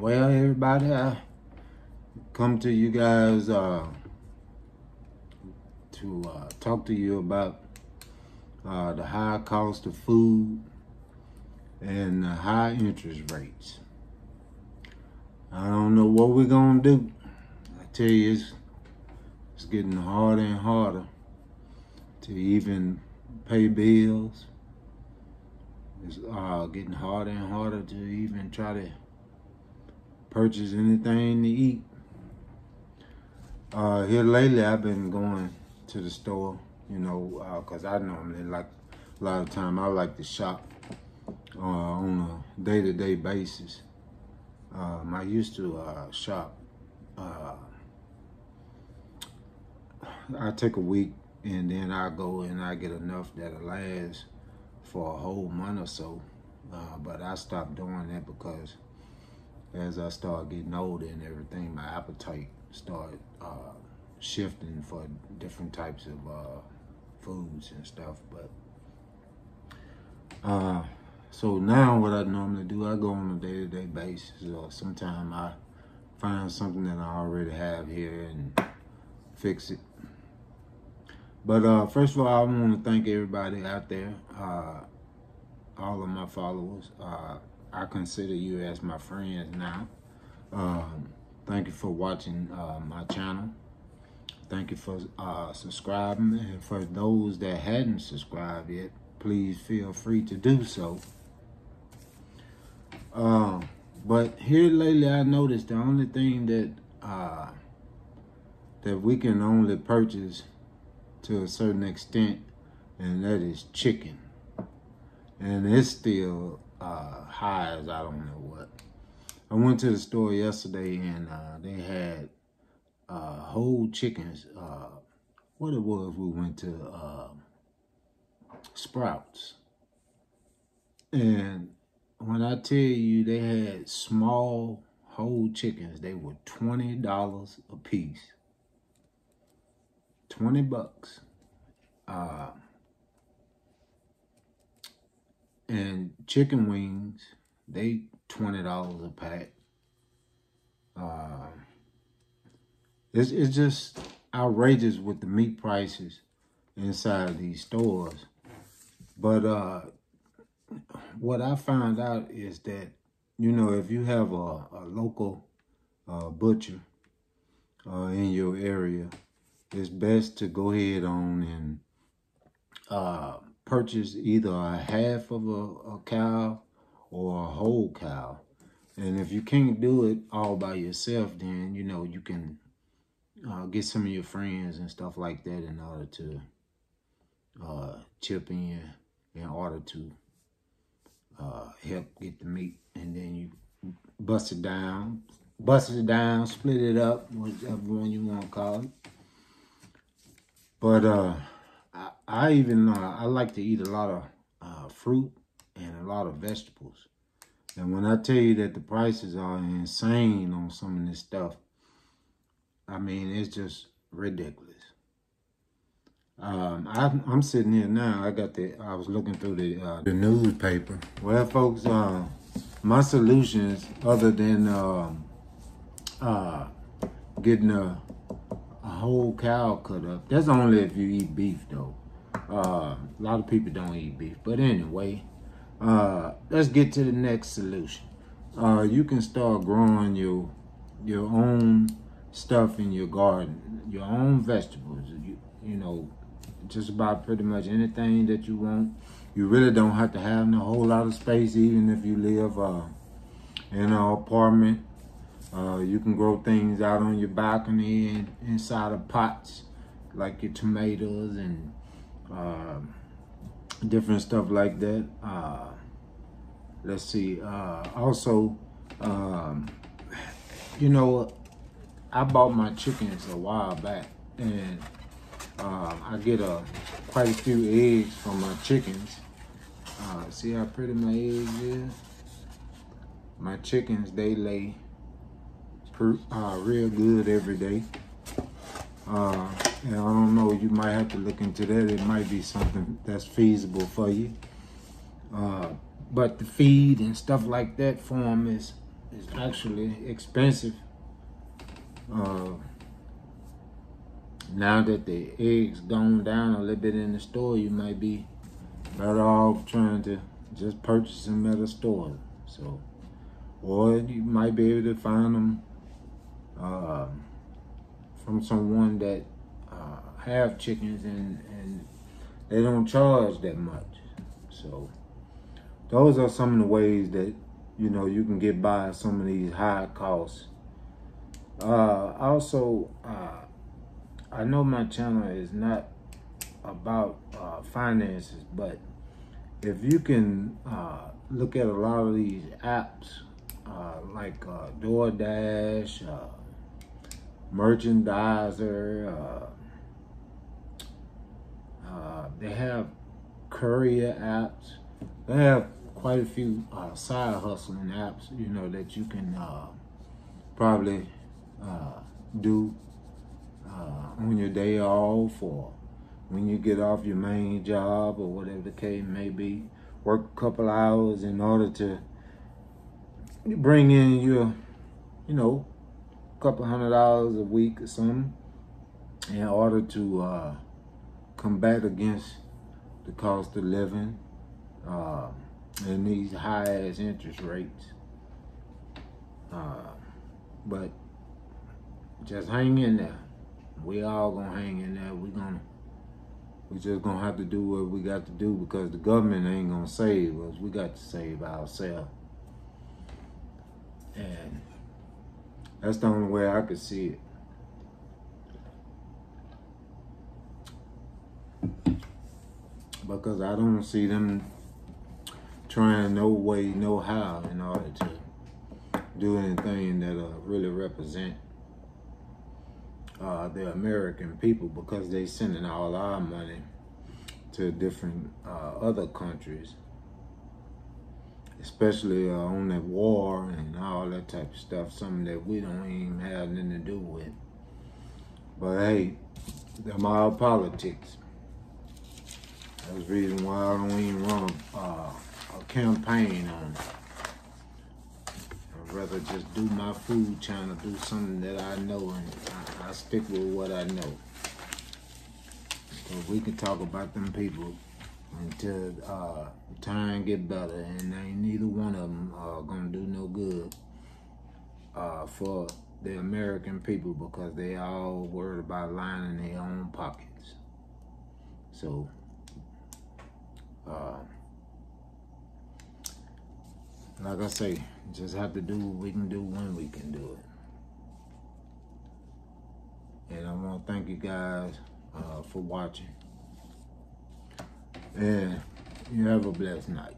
well, everybody, I come to you guys uh, to uh, talk to you about uh, the high cost of food and the high interest rates. I don't know what we're gonna do. I tell you, it's, it's getting harder and harder to even pay bills. It's uh, getting harder and harder to even try to purchase anything to eat. Uh, here lately, I've been going to the store, you know, uh, cause I normally like a lot of time I like to shop uh, on a day-to-day basis. Um, I used to uh, shop. Uh, I take a week and then I go and I get enough that'll last for a whole month or so. Uh, but I stopped doing that because as I started getting older and everything, my appetite started uh, shifting for different types of uh, foods and stuff. But uh, so now what I normally do, I go on a day-to-day basis, or sometimes I find something that I already have here and fix it. But uh, first of all, I want to thank everybody out there, uh, all of my followers. Uh, I consider you as my friends now. Um, thank you for watching uh, my channel. Thank you for uh, subscribing. And for those that hadn't subscribed yet, please feel free to do so. Um, but here lately, I noticed the only thing that uh, that we can only purchase to a certain extent, and that is chicken. And it's still uh, high as I don't know what. I went to the store yesterday and uh, they had uh, whole chickens. Uh, what it was, we went to uh, Sprouts. And when I tell you they had small whole chickens, they were $20 a piece. 20 bucks. Uh, and chicken wings, they $20 a pack. Uh, it's, it's just outrageous with the meat prices inside of these stores. But uh, what I found out is that, you know, if you have a, a local uh, butcher uh, in your area, it's best to go ahead on and uh, purchase either a half of a, a cow or a whole cow. And if you can't do it all by yourself, then, you know, you can uh, get some of your friends and stuff like that in order to uh, chip in in order to uh, help get the meat. And then you bust it down, bust it down, split it up, whichever one you want to call it. But uh, I, I even, uh, I like to eat a lot of uh, fruit and a lot of vegetables. And when I tell you that the prices are insane on some of this stuff, I mean, it's just ridiculous. Um, I, am sitting here now. I got the. I was looking through the uh, the newspaper. Well, folks, uh, my solutions other than um, uh, getting a a whole cow cut up. That's only if you eat beef, though. Uh, a lot of people don't eat beef, but anyway, uh, let's get to the next solution. Uh, you can start growing your your own stuff in your garden, your own vegetables. You you know, just about pretty much anything that you want. You really don't have to have a whole lot of space, even if you live uh, in an apartment. Uh, you can grow things out on your balcony and inside of pots, like your tomatoes and uh, different stuff like that. Uh, let's see. Uh, also, um, you know, I bought my chickens a while back, and um, I get a quite a few eggs from my chickens. Uh, see how pretty my eggs is? My chickens, they lay uh, real good every day. Uh, and I don't know, you might have to look into that. It might be something that's feasible for you. Uh, but the feed and stuff like that for them is, is actually expensive. Uh, now that the eggs gone down a little bit in the store, you might be better off trying to just purchase them at a store. So, or you might be able to find them uh, from someone that uh, have chickens and, and they don't charge that much. So, those are some of the ways that you know you can get by some of these high costs. Uh, also, uh, I know my channel is not about uh, finances, but if you can uh, look at a lot of these apps, like DoorDash, Merchandiser, uh, they have courier apps. They have quite a few side hustling apps, you know, that you can probably do uh, on your day off or when you get off your main job or whatever the case may be. Work a couple hours in order to bring in your, you know, couple hundred dollars a week or something in order to uh, combat against the cost of living uh, and these high ass interest rates. Uh, but just hang in there we all gonna hang in there. We gonna we just gonna have to do what we got to do because the government ain't gonna save us. We got to save ourselves. And that's the only way I could see it. Because I don't see them trying no way, no how in order to do anything that'll really represent uh, the American people because they sending all our money to different uh, other countries, especially uh, on that war and all that type of stuff, something that we don't even have nothing to do with. But hey, them all politics. That's the reason why I don't even run a, uh, a campaign on it rather just do my food channel, do something that I know, and I, I stick with what I know. So we can talk about them people until uh, time get better, and ain't neither one of them are gonna do no good uh, for the American people because they all worried about lining their own pockets. So. Uh, like I say, just have to do what we can do when we can do it. And I want to thank you guys uh, for watching. And you have a blessed night.